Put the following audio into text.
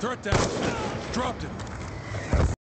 Threat down. Dropped him.